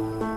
Thank you.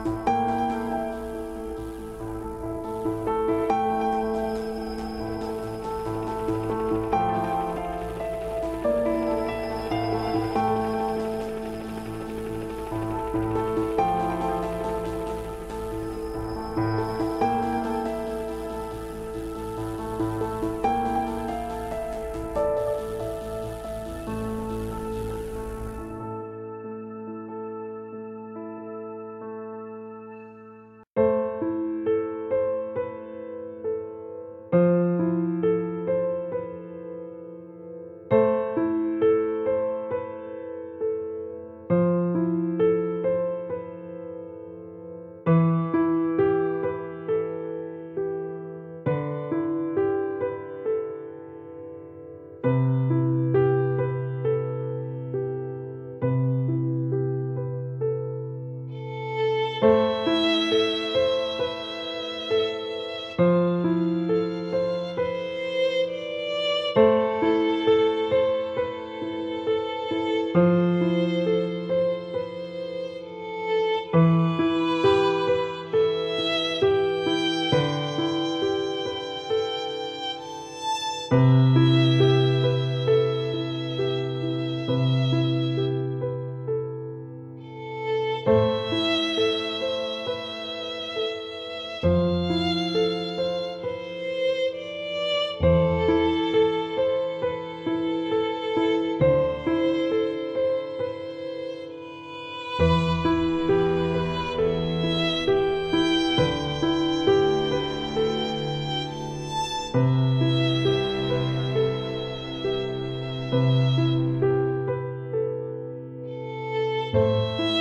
Música